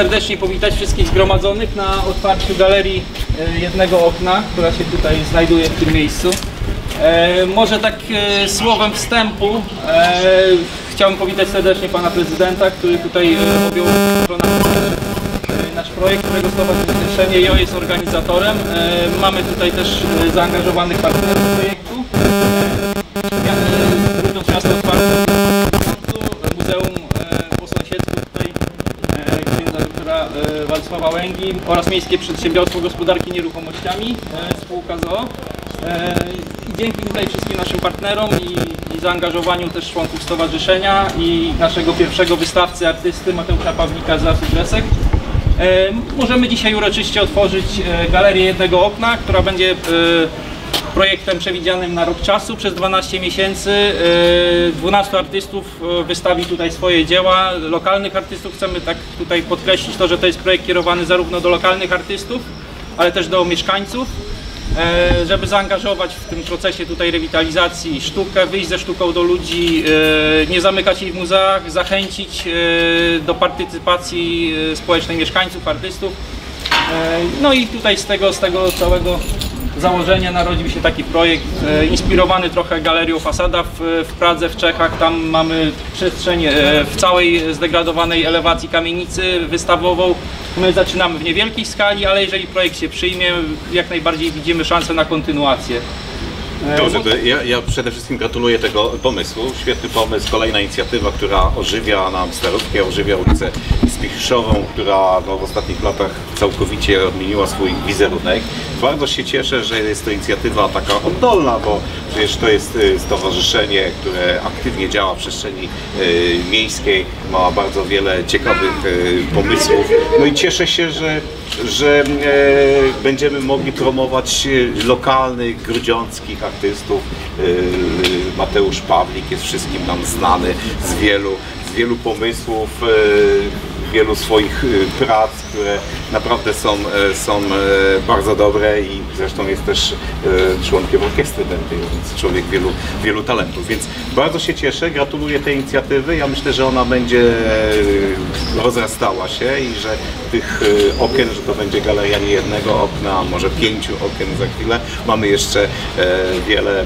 serdecznie powitać wszystkich zgromadzonych na otwarciu galerii e, jednego okna, która się tutaj znajduje w tym miejscu. E, może tak e, słowem wstępu chciałbym powitać serdecznie pana prezydenta, który tutaj objął nasz projekt, którego Stowarzyszenie JO jest organizatorem. Mamy tutaj też zaangażowanych partnerów projektu. Waldysława Łęgi oraz Miejskie Przedsiębiorstwo Gospodarki Nieruchomościami, e, spółka ZOO. E, I dzięki tutaj wszystkim naszym partnerom i, i zaangażowaniu też członków stowarzyszenia i naszego pierwszego wystawcy artysty Mateusza Pawlika z Lasu Kresek e, możemy dzisiaj uroczyście otworzyć galerię jednego okna, która będzie projektem przewidzianym na rok czasu. Przez 12 miesięcy e, 12 artystów e, wystawi tutaj swoje dzieła. Lokalnych artystów chcemy tak tutaj podkreślić to, że to jest projekt kierowany zarówno do lokalnych artystów, ale też do mieszkańców, e, żeby zaangażować w tym procesie tutaj rewitalizacji sztukę, wyjść ze sztuką do ludzi, e, nie zamykać jej w muzeach, zachęcić e, do partycypacji e, społecznej mieszkańców, artystów. E, No i tutaj z tego, z tego całego założenia narodził się taki projekt, e, inspirowany trochę galerią Fasada w, w Pradze, w Czechach. Tam mamy przestrzeń e, w całej zdegradowanej elewacji kamienicy wystawową. My zaczynamy w niewielkiej skali, ale jeżeli projekt się przyjmie, jak najbardziej widzimy szansę na kontynuację. E, Dobrze, ja, ja przede wszystkim gratuluję tego pomysłu. Świetny pomysł, kolejna inicjatywa, która ożywia nam Starówkę, ożywia ulicę Spichrzową, która no, w ostatnich latach całkowicie odmieniła swój wizerunek. Bardzo się cieszę, że jest to inicjatywa taka oddolna, bo przecież to jest y, stowarzyszenie, które aktywnie działa w przestrzeni y, miejskiej, ma bardzo wiele ciekawych y, pomysłów. No i cieszę się, że że będziemy mogli promować lokalnych, grudziąckich artystów. Mateusz Pawlik jest wszystkim nam znany z wielu, wielu pomysłów, e, wielu swoich e, prac, które naprawdę są, e, są bardzo dobre i zresztą jest też członkiem orkiestry dętej, więc człowiek wielu, wielu talentów. Więc bardzo się cieszę, gratuluję tej inicjatywy. Ja myślę, że ona będzie rozrastała się i że tych okien, że to będzie galeria nie jednego okna, a może pięciu okien za chwilę. Mamy jeszcze wiele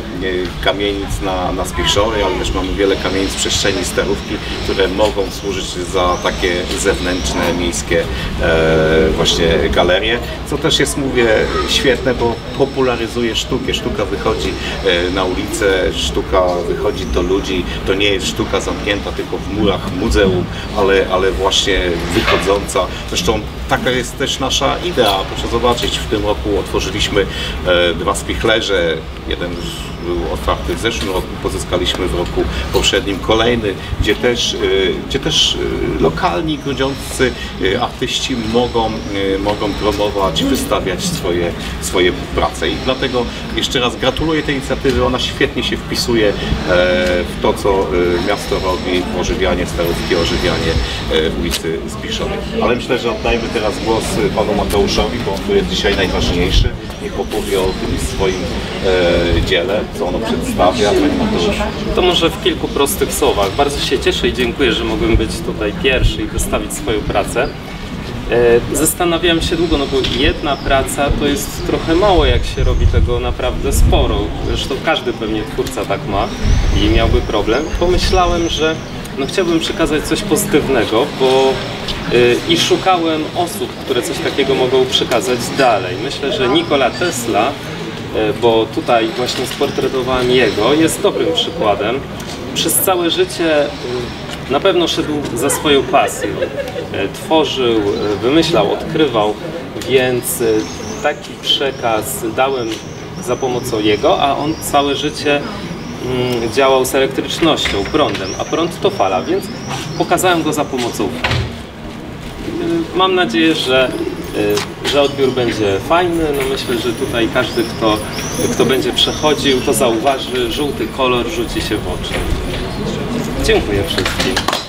kamienic na, na Spiczory, ale też mamy wiele kamienic w przestrzeni starówki, które mogą służyć za takie zewnętrzne, miejskie e, właśnie galerie, co też jest, mówię, świetne, bo popularyzuje sztukę. Sztuka wychodzi e, na ulicę, sztuka wychodzi do ludzi. To nie jest sztuka zamknięta tylko w murach muzeum, ale, ale właśnie wychodząca. Zresztą taka jest też nasza idea. Proszę zobaczyć, w tym roku otworzyliśmy e, dwa spichlerze. Jeden był otwarty w zeszłym roku, pozyskaliśmy w roku poprzednim kolejny, gdzie też, gdzie też e, lokalni, grudziący e, artyści mogą, mogą promować, wystawiać swoje, swoje prace. I dlatego jeszcze raz gratuluję tej inicjatywy. Ona świetnie się wpisuje e, w to, co miasto robi, ożywianie Starówki, ożywianie e, ulicy Zbiszowej. Ale myślę, że oddajmy teraz głos panu Mateuszowi, bo on tu jest dzisiaj najważniejszy. Niech opowie o tym swoim e, dziele, co ono przedstawia. To może w kilku prostych słowach. Bardzo się cieszę i dziękuję, że mogłem być tutaj pierwszy i wystawić swoją pracę. E, Zastanawiałem się długo, no bo jedna praca to jest trochę mało, jak się robi tego naprawdę sporo. Zresztą każdy pewnie twórca tak ma i miałby problem. Pomyślałem, że no chciałbym przekazać coś pozytywnego, bo y, i szukałem osób, które coś takiego mogą przekazać dalej. Myślę, że Nikola Tesla E, bo tutaj właśnie sportretowałem jego, jest dobrym przykładem. Przez całe życie e, na pewno szedł za swoją pasją. E, Tworzył, e, wymyślał, odkrywał, więc e, taki przekaz dałem za pomocą jego, a on całe życie mm, działał z elektrycznością, prądem, a prąd to fala, więc pokazałem go za pomocą Mam nadzieję, że, że odbiór będzie fajny. No myślę, że tutaj każdy, kto, kto będzie przechodził, to zauważy, żółty kolor rzuci się w oczy. Dziękuję wszystkim.